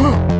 う。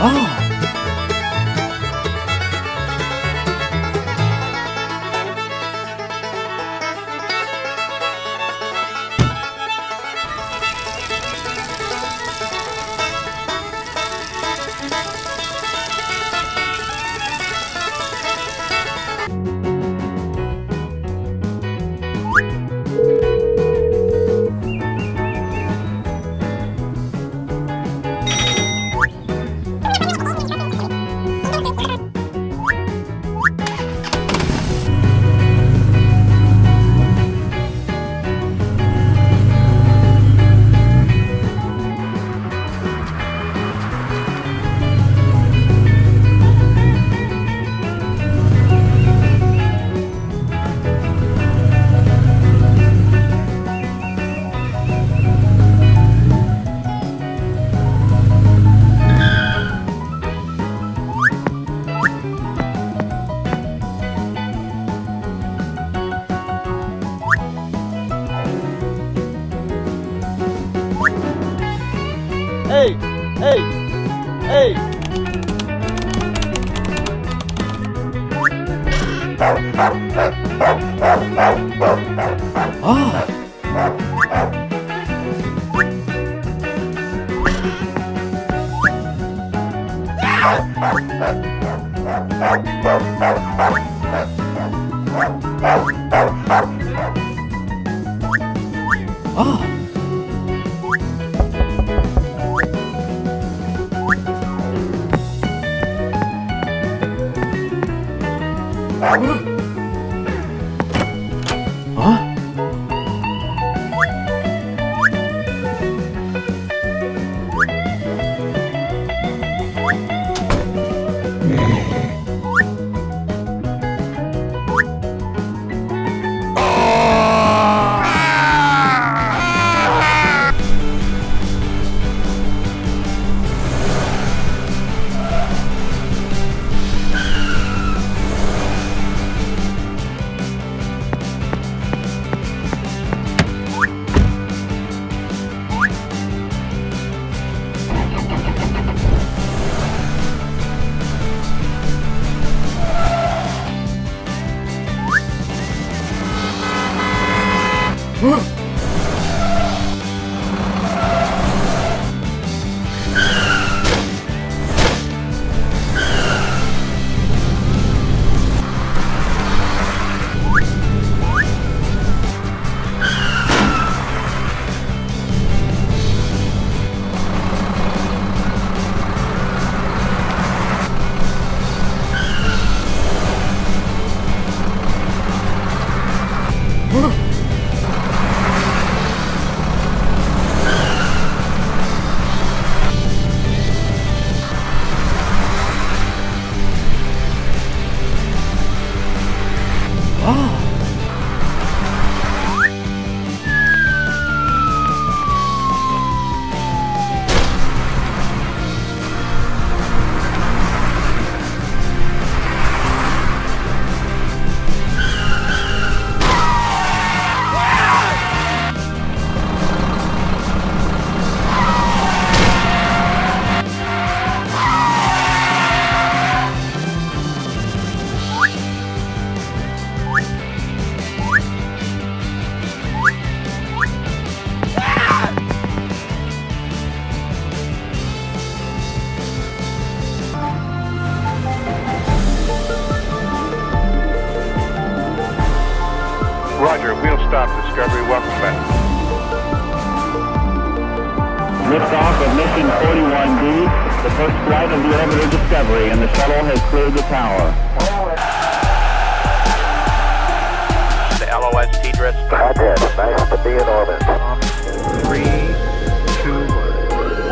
Hey! Oh. Ah! first flight of the orbiter Discovery, and the shuttle has cleared the tower. The LOS T-Drift. Roger, nice to be in orbit. Three, two,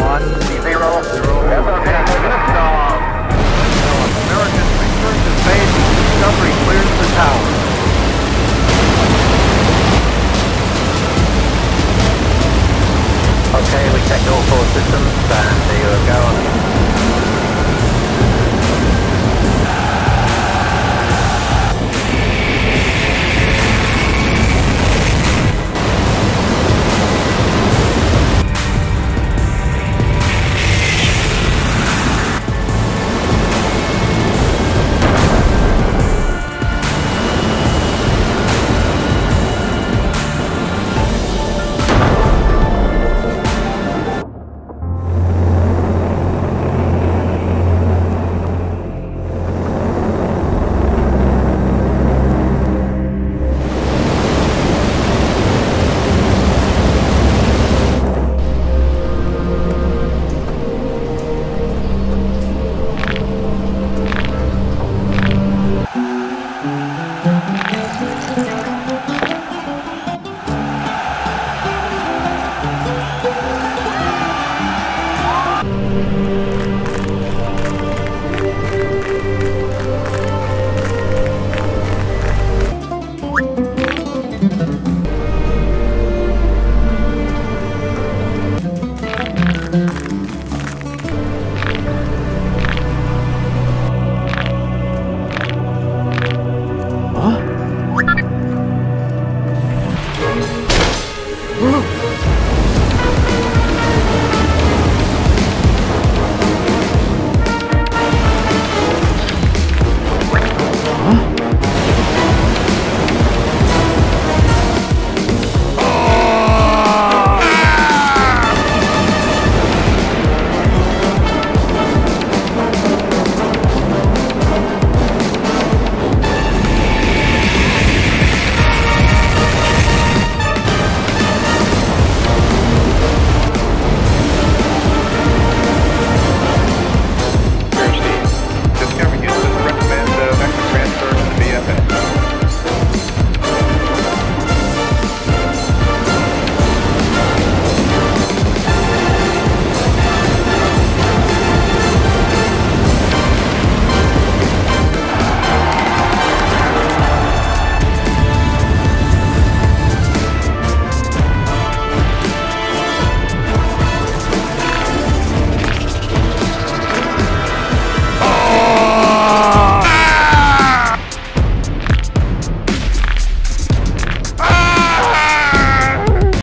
one, zero, zero. American research is based Discovery